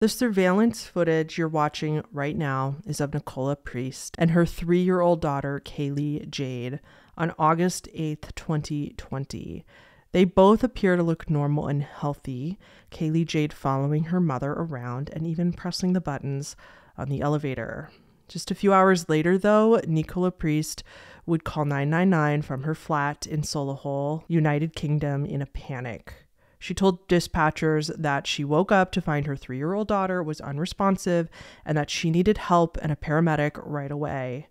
The surveillance footage you're watching right now is of Nicola Priest and her three year old daughter, Kaylee Jayde, on August 8th, 2020. They both appear to look normal and healthy, Kaylee Jayde following her mother around and even pressing the buttons on the elevator. Just a few hours later, though, Nicola Priest would call 999 from her flat in Solihull, United Kingdom, in a panic. She told dispatchers that she woke up to find her three year old daughter was unresponsive and that she needed help and a paramedic right away.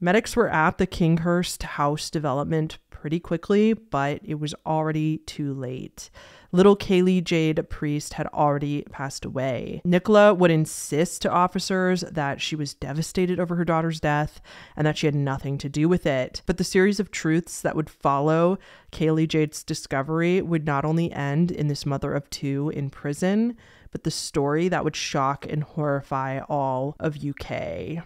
Medics were at the Kinghurst House development pretty quickly, but it was already too late. Little Kaylee Jayde Priest had already passed away. Nicola would insist to officers that she was devastated over her daughter's death and that she had nothing to do with it. But the series of truths that would follow Kaylee Jayde's discovery would not only end in this mother of two in prison, but the story that would shock and horrify all of UK.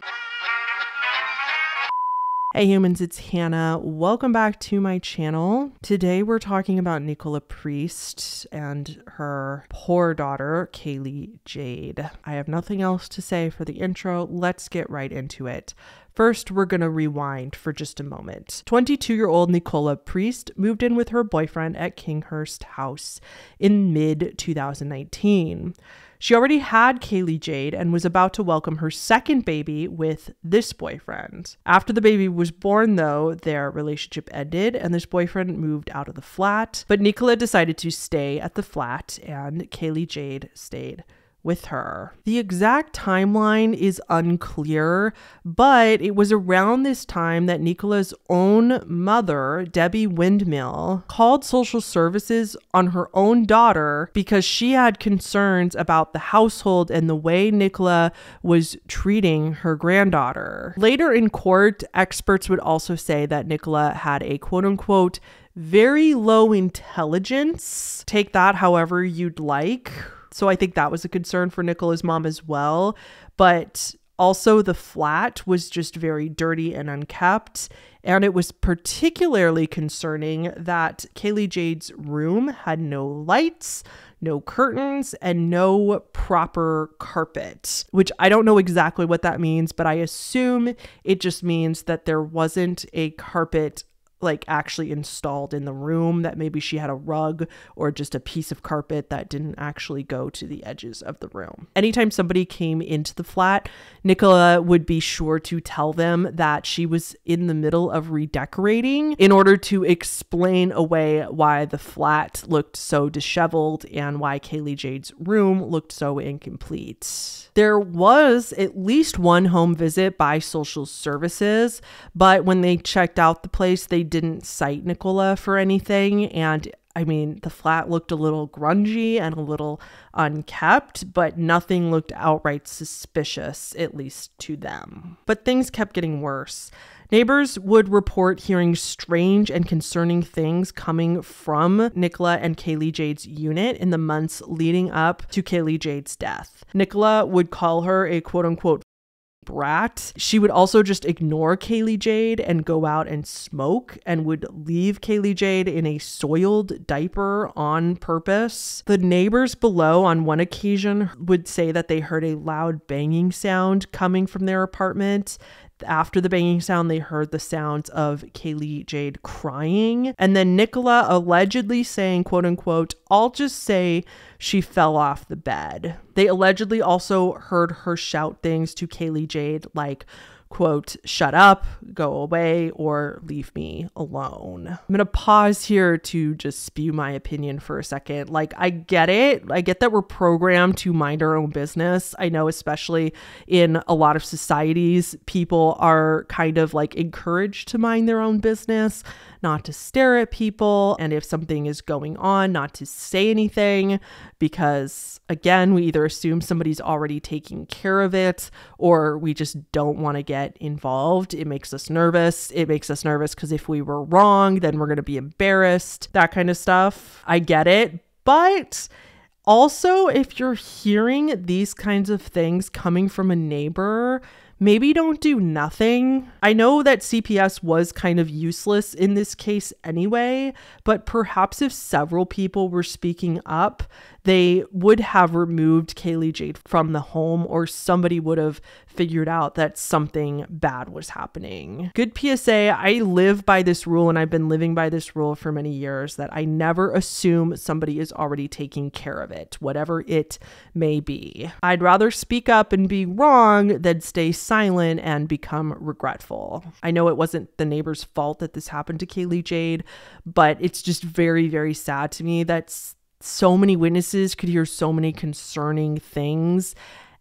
Hey humans, it's Hannah. Welcome back to my channel. Today we're talking about Nicola Priest and her poor daughter, Kaylee Jayde. I have nothing else to say for the intro. Let's get right into it. First, we're going to rewind for just a moment. 22 year old Nicola Priest moved in with her boyfriend at Kinghurst House in mid 2019. She already had Kaylee Jayde and was about to welcome her second baby with this boyfriend. After the baby was born, though, their relationship ended and this boyfriend moved out of the flat. But Nicola decided to stay at the flat and Kaylee Jayde stayed with her. The exact timeline is unclear, but it was around this time that Nicola's own mother, Debbie Windmill, called social services on her own daughter because she had concerns about the household and the way Nicola was treating her granddaughter. Later in court, experts would also say that Nicola had a quote unquote very low intelligence. Take that however you'd like so I think that was a concern for Nicola's mom as well. But also, the flat was just very dirty and unkept. And it was particularly concerning that Kaylee Jayde's room had no lights, no curtains, and no proper carpet, which I don't know exactly what that means, but I assume it just means that there wasn't a carpet like actually installed in the room that maybe she had a rug or just a piece of carpet that didn't actually go to the edges of the room. Anytime somebody came into the flat, Nicola would be sure to tell them that she was in the middle of redecorating in order to explain away why the flat looked so disheveled and why Kaylee Jayde's room looked so incomplete. There was at least one home visit by social services, but when they checked out the place, they didn't cite Nicola for anything. And I mean, the flat looked a little grungy and a little unkept, but nothing looked outright suspicious, at least to them. But things kept getting worse. Neighbors would report hearing strange and concerning things coming from Nicola and Kaylee Jayde's unit in the months leading up to Kaylee Jayde's death. Nicola would call her a quote unquote brat. She would also just ignore Kaylee Jayde and go out and smoke and would leave Kaylee Jayde in a soiled diaper on purpose. The neighbors below on one occasion would say that they heard a loud banging sound coming from their apartment after the banging sound, they heard the sounds of Kaylee Jayde crying. And then Nicola allegedly saying, quote unquote, I'll just say she fell off the bed. They allegedly also heard her shout things to Kaylee Jayde like, quote, shut up, go away, or leave me alone. I'm going to pause here to just spew my opinion for a second. Like, I get it. I get that we're programmed to mind our own business. I know, especially in a lot of societies, people are kind of like encouraged to mind their own business, not to stare at people. And if something is going on, not to say anything, because again, we either assume somebody's already taking care of it or we just don't want to get involved. It makes us nervous. It makes us nervous because if we were wrong, then we're going to be embarrassed, that kind of stuff. I get it. But also, if you're hearing these kinds of things coming from a neighbor, maybe don't do nothing. I know that CPS was kind of useless in this case anyway, but perhaps if several people were speaking up, they would have removed Kaylee Jayde from the home or somebody would have figured out that something bad was happening. Good PSA, I live by this rule and I've been living by this rule for many years that I never assume somebody is already taking care of it, whatever it may be. I'd rather speak up and be wrong than stay silent and become regretful. I know it wasn't the neighbor's fault that this happened to Kaylee Jayde, but it's just very, very sad to me that so many witnesses could hear so many concerning things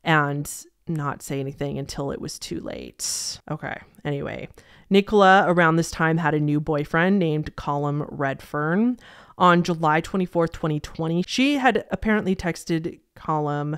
and not say anything until it was too late. Okay, anyway. Nicola, around this time, had a new boyfriend named Colum Redfern. On July 24th, 2020, she had apparently texted Colum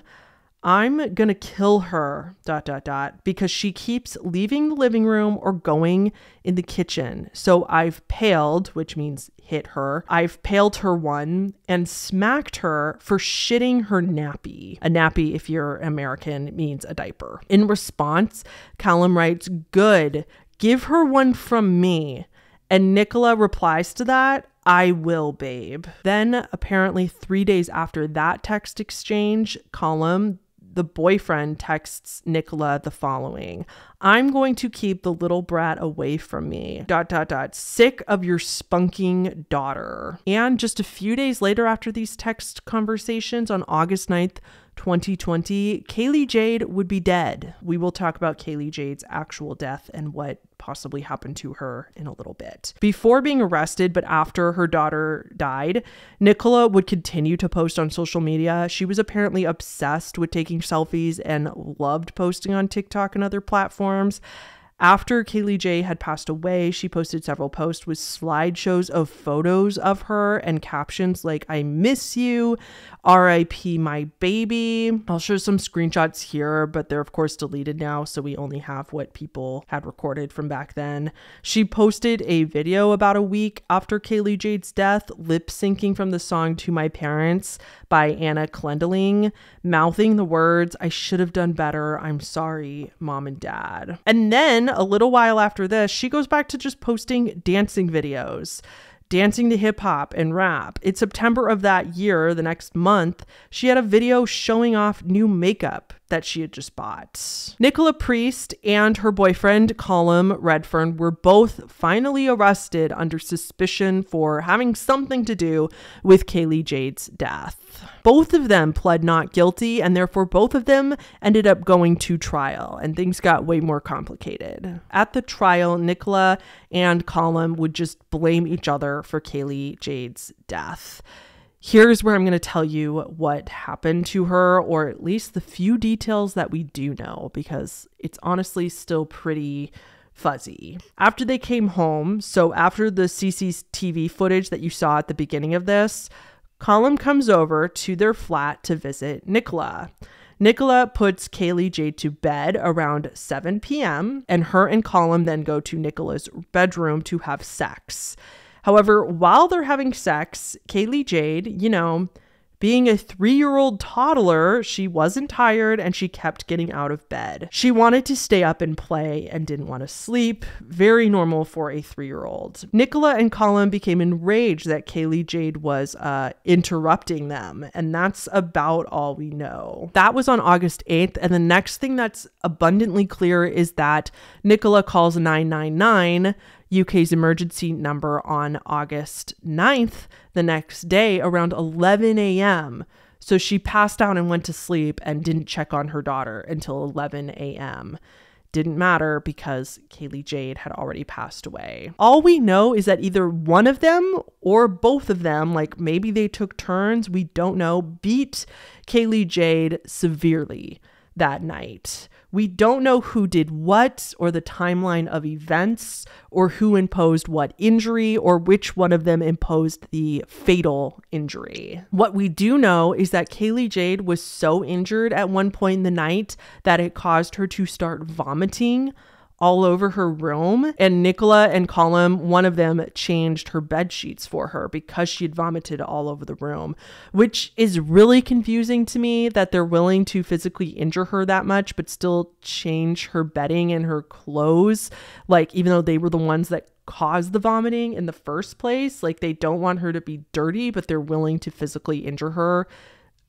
I'm gonna kill her, dot, dot, dot, because she keeps leaving the living room or going in the kitchen. So I've paled, which means hit her. I've paled her one and smacked her for shitting her nappy. A nappy, if you're American, means a diaper. In response, Callum writes, Good, give her one from me. And Nicola replies to that, I will, babe. Then, apparently, three days after that text exchange, Colum, the boyfriend texts Nicola the following I'm going to keep the little brat away from me. Dot dot dot. Sick of your spunking daughter. And just a few days later after these text conversations on August 9th, 2020, Kaylee Jayde would be dead. We will talk about Kaylee Jayde's actual death and what possibly happened to her in a little bit. Before being arrested, but after her daughter died, Nicola would continue to post on social media. She was apparently obsessed with taking selfies and loved posting on TikTok and other platforms. After Kaylee J had passed away, she posted several posts with slideshows of photos of her and captions like, I miss you, RIP my baby. I'll show some screenshots here, but they're of course deleted now, so we only have what people had recorded from back then. She posted a video about a week after Kaylee Jayde's death, lip syncing from the song To My Parents by Anna Clendening, mouthing the words, I should have done better. I'm sorry, mom and dad. And then a little while after this, she goes back to just posting dancing videos dancing to hip hop and rap. In September of that year, the next month, she had a video showing off new makeup that she had just bought. Nicola Priest and her boyfriend, Colum Redfern, were both finally arrested under suspicion for having something to do with Kaylee Jayde's death. Both of them pled not guilty, and therefore both of them ended up going to trial, and things got way more complicated. At the trial, Nicola and Colum would just blame each other for Kaylee Jayde's death. Here's where I'm going to tell you what happened to her, or at least the few details that we do know, because it's honestly still pretty fuzzy. After they came home, so after the CCTV footage that you saw at the beginning of this, Colum comes over to their flat to visit Nicola. Nicola puts Kaylee Jayde to bed around 7 p.m., and her and Colum then go to Nicola's bedroom to have sex. However, while they're having sex, Kaylee Jayde, you know, being a three year old toddler, she wasn't tired and she kept getting out of bed. She wanted to stay up and play and didn't want to sleep. Very normal for a three year old. Nicola and Colin became enraged that Kaylee Jayde was uh, interrupting them, and that's about all we know. That was on August 8th, and the next thing that's abundantly clear is that Nicola calls 999 UK's emergency number on August 9th, the next day around 11 a.m. So she passed out and went to sleep and didn't check on her daughter until 11 a.m. Didn't matter because Kaylee Jayde had already passed away. All we know is that either one of them or both of them, like maybe they took turns, we don't know, beat Kaylee Jayde severely that night. We don't know who did what or the timeline of events or who imposed what injury or which one of them imposed the fatal injury. What we do know is that Kaylee Jayde was so injured at one point in the night that it caused her to start vomiting all over her room. And Nicola and Colm, one of them changed her bed sheets for her because she had vomited all over the room, which is really confusing to me that they're willing to physically injure her that much, but still change her bedding and her clothes. Like, even though they were the ones that caused the vomiting in the first place, like, they don't want her to be dirty, but they're willing to physically injure her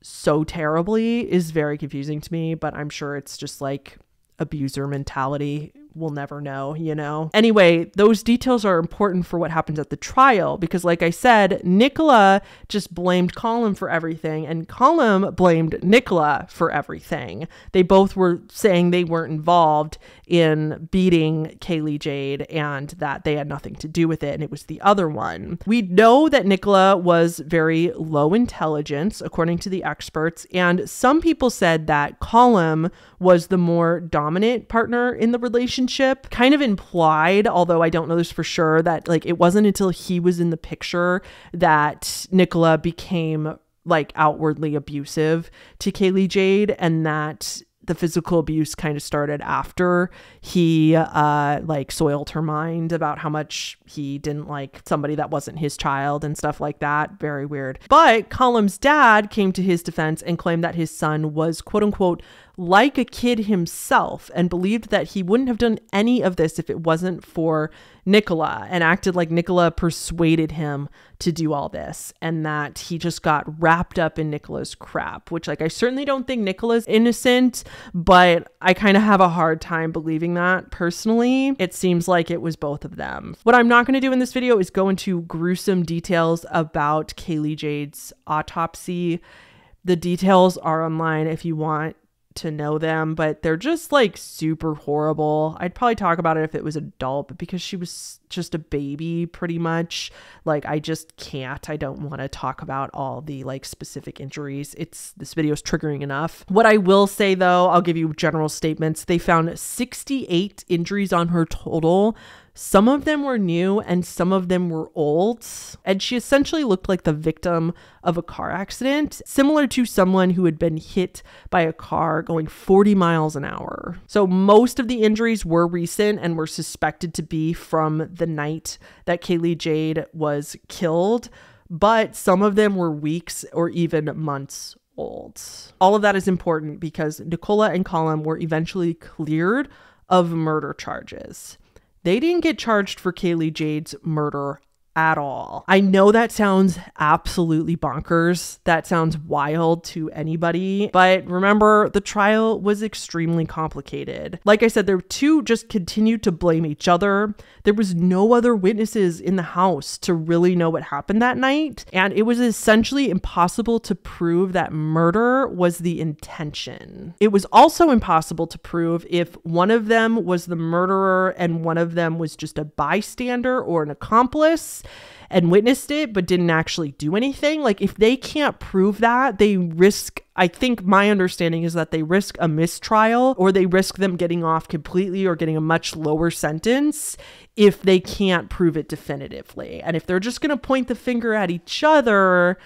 so terribly is very confusing to me, but I'm sure it's just like abuser mentality we'll never know, you know? Anyway, those details are important for what happens at the trial because, like I said, Nicola just blamed Colm for everything, and Colm blamed Nicola for everything. They both were saying they weren't involved in beating Kaylee Jayde and that they had nothing to do with it, and it was the other one. We know that Nicola was very low intelligence, according to the experts, and some people said that Colm was the more dominant partner in the relationship kind of implied, although I don't know this for sure, that like it wasn't until he was in the picture that Nicola became like outwardly abusive to Kaylee Jayde and that the physical abuse kind of started after he uh like soiled her mind about how much he didn't like somebody that wasn't his child and stuff like that. Very weird. But Colm's dad came to his defense and claimed that his son was quote unquote like a kid himself and believed that he wouldn't have done any of this if it wasn't for Nicola and acted like Nicola persuaded him to do all this and that he just got wrapped up in Nicola's crap, which like I certainly don't think Nicola's innocent, but I kind of have a hard time believing that personally. It seems like it was both of them. What I'm not going to do in this video is go into gruesome details about Kaylee Jayde's autopsy. The details are online if you want to know them, but they're just like super horrible. I'd probably talk about it if it was adult, but because she was just a baby pretty much, like I just can't. I don't want to talk about all the like specific injuries. It's this video is triggering enough. What I will say though, I'll give you general statements. They found 68 injuries on her total some of them were new and some of them were old, and she essentially looked like the victim of a car accident, similar to someone who had been hit by a car going 40 miles an hour. So, most of the injuries were recent and were suspected to be from the night that Kaylee Jayde was killed, but some of them were weeks or even months old. All of that is important because Nicola and Colm were eventually cleared of murder charges. They didn't get charged for Kaylee Jayde's murder at all. I know that sounds absolutely bonkers. That sounds wild to anybody. But remember, the trial was extremely complicated. Like I said, the two just continued to blame each other. There was no other witnesses in the house to really know what happened that night. And it was essentially impossible to prove that murder was the intention. It was also impossible to prove if one of them was the murderer and one of them was just a bystander or an accomplice and witnessed it but didn't actually do anything. Like if they can't prove that, they risk I think my understanding is that they risk a mistrial or they risk them getting off completely or getting a much lower sentence if they can't prove it definitively. And if they're just going to point the finger at each other,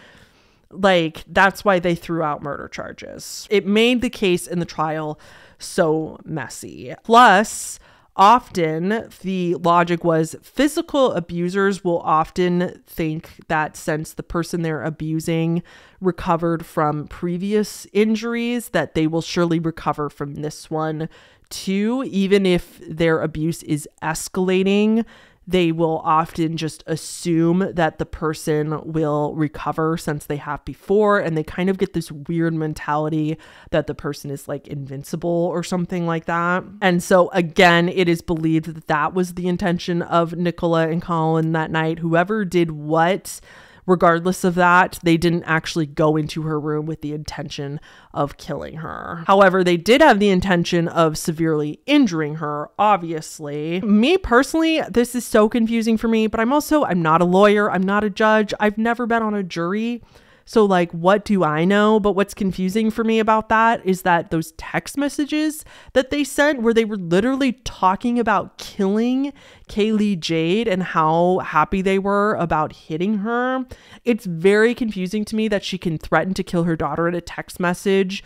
like that's why they threw out murder charges. It made the case in the trial so messy. Plus, often the logic was physical abusers will often think that since the person they're abusing recovered from previous injuries that they will surely recover from this one too even if their abuse is escalating they will often just assume that the person will recover since they have before. And they kind of get this weird mentality that the person is like invincible or something like that. And so, again, it is believed that that was the intention of Nicola and Colin that night. Whoever did what regardless of that, they didn't actually go into her room with the intention of killing her. However, they did have the intention of severely injuring her, obviously. Me personally, this is so confusing for me, but I'm also I'm not a lawyer, I'm not a judge. I've never been on a jury. So, like, what do I know? But what's confusing for me about that is that those text messages that they sent, where they were literally talking about killing Kaylee Jayde and how happy they were about hitting her, it's very confusing to me that she can threaten to kill her daughter in a text message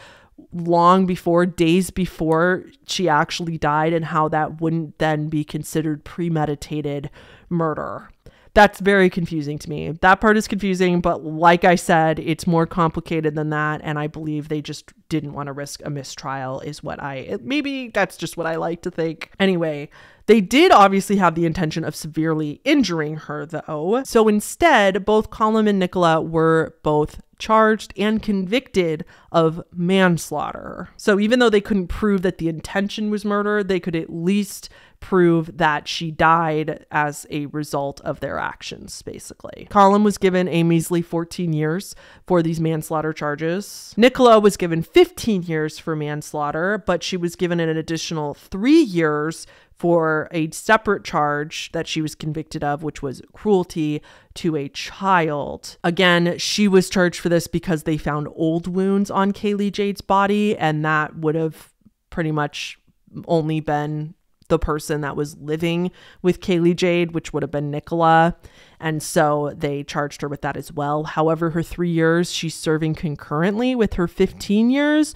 long before, days before she actually died, and how that wouldn't then be considered premeditated murder. That's very confusing to me. That part is confusing, but like I said, it's more complicated than that. And I believe they just didn't want to risk a mistrial, is what I maybe that's just what I like to think. Anyway, they did obviously have the intention of severely injuring her, though. So instead, both Colum and Nicola were both charged and convicted of manslaughter. So even though they couldn't prove that the intention was murder, they could at least prove that she died as a result of their actions, basically. Colum was given a measly 14 years for these manslaughter charges. Nicola was given 15 years for manslaughter, but she was given an additional three years for a separate charge that she was convicted of, which was cruelty to a child. Again, she was charged for this because they found old wounds on Kaylee Jayde's body, and that would have pretty much only been the person that was living with Kaylee Jayde, which would have been Nicola. And so they charged her with that as well. However, her three years she's serving concurrently with her 15 years.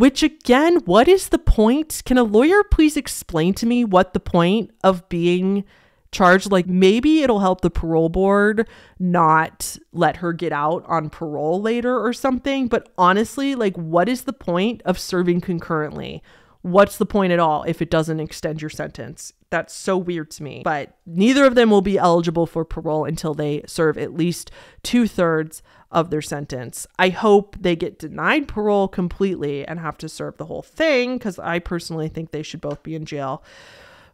Which again, what is the point? Can a lawyer please explain to me what the point of being charged? Like maybe it'll help the parole board not let her get out on parole later or something. But honestly, like, what is the point of serving concurrently? what's the point at all if it doesn't extend your sentence? That's so weird to me. But neither of them will be eligible for parole until they serve at least two thirds of their sentence. I hope they get denied parole completely and have to serve the whole thing because I personally think they should both be in jail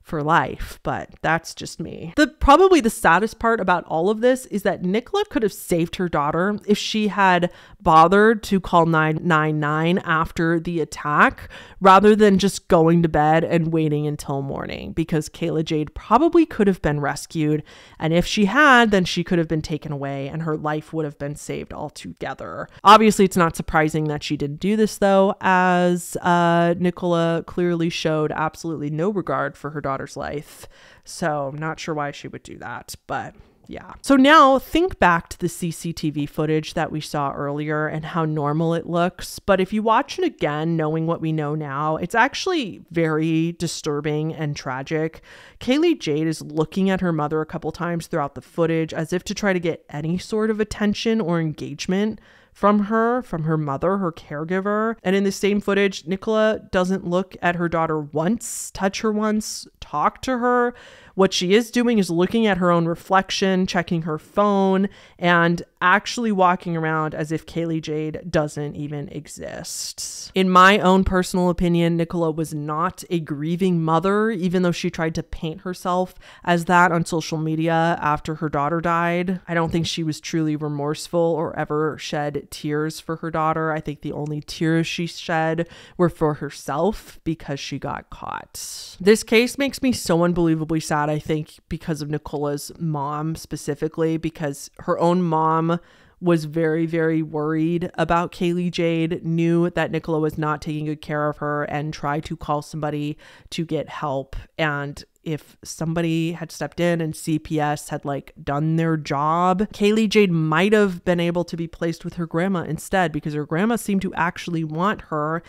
for life, but that's just me. The probably the saddest part about all of this is that Nicola could have saved her daughter if she had bothered to call 999 after the attack rather than just going to bed and waiting until morning because Kaylee Jayde probably could have been rescued and if she had then she could have been taken away and her life would have been saved altogether. Obviously it's not surprising that she didn't do this though as uh, Nicola clearly showed absolutely no regard for her daughter daughter's life. So I'm not sure why she would do that, but yeah. So now think back to the CCTV footage that we saw earlier and how normal it looks. But if you watch it again, knowing what we know now, it's actually very disturbing and tragic. Kaylee Jayde is looking at her mother a couple times throughout the footage as if to try to get any sort of attention or engagement from her, from her mother, her caregiver. And in the same footage, Nicola doesn't look at her daughter once, touch her once, talk to her. What she is doing is looking at her own reflection, checking her phone, and actually walking around as if Kaylee Jayde doesn't even exist. In my own personal opinion, Nicola was not a grieving mother, even though she tried to paint herself as that on social media after her daughter died. I don't think she was truly remorseful or ever shed tears for her daughter. I think the only tears she shed were for herself because she got caught. This case makes me so unbelievably sad I think, because of Nicola's mom specifically, because her own mom was very, very worried about Kaylee Jayde, knew that Nicola was not taking good care of her, and tried to call somebody to get help. And if somebody had stepped in and CPS had like done their job, Kaylee Jayde might have been able to be placed with her grandma instead because her grandma seemed to actually want her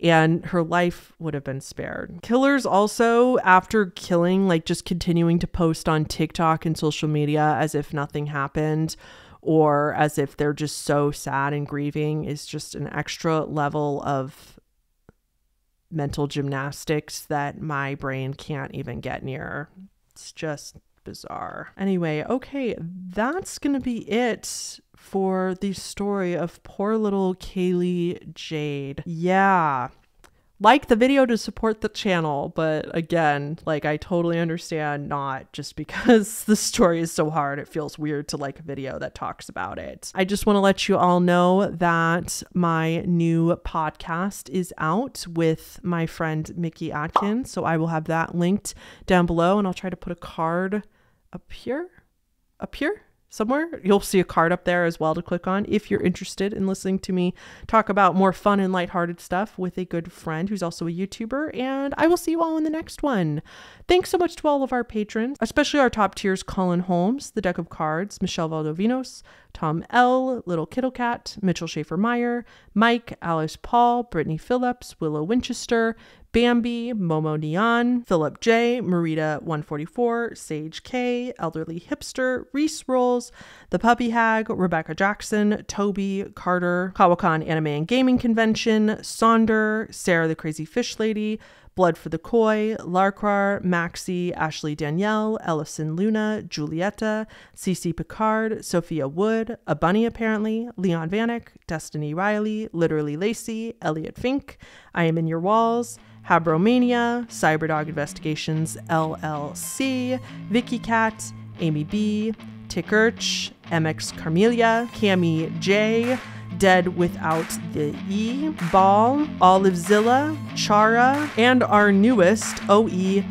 and her life would have been spared. Killers also, after killing, like just continuing to post on TikTok and social media as if nothing happened or as if they're just so sad and grieving, is just an extra level of mental gymnastics that my brain can't even get near. It's just bizarre. Anyway, okay, that's to be it for the story of poor little Kaylee Jayde. Yeah. Like the video to support the channel, but again, like I totally understand not just because the story is so hard, it feels weird to like a video that talks about it. I just want to let you all know that my new podcast is out with my friend Mickey Atkins. So I will have that linked down below and I'll try to put a card up here. Up here? Somewhere. You'll see a card up there as well to click on if you're interested in listening to me talk about more fun and lighthearted stuff with a good friend who's also a YouTuber. And I will see you all in the next one. Thanks so much to all of our patrons, especially our top tiers Colin Holmes, The Deck of Cards, Michelle Valdovinos, Tom L., Little Kittle Cat, Mitchell Schaefer Meyer, Mike, Alice Paul, Brittany Phillips, Willow Winchester, Bambi, Momo Neon, Philip J, Marita 144, Sage K, Elderly Hipster, Reese Rolls, The Puppy Hag, Rebecca Jackson, Toby, Carter, Kawakan Anime and Gaming Convention, Sonder, Sarah the Crazy Fish Lady, Blood for the Koi, Larkrar, Maxi, Ashley Danielle, Ellison Luna, Julieta, Cece Picard, Sophia Wood, a bunny apparently, Leon Vanek, Destiny Riley, Literally Lacey, Elliot Fink, I Am in Your Walls, Habromania, Cyberdog Investigations LLC, Vicky Cat, Amy B, Tickerch, MX Carmelia, Cami J, Dead Without the E, Ball, Olivezilla, Chara, and our newest OEMRJ.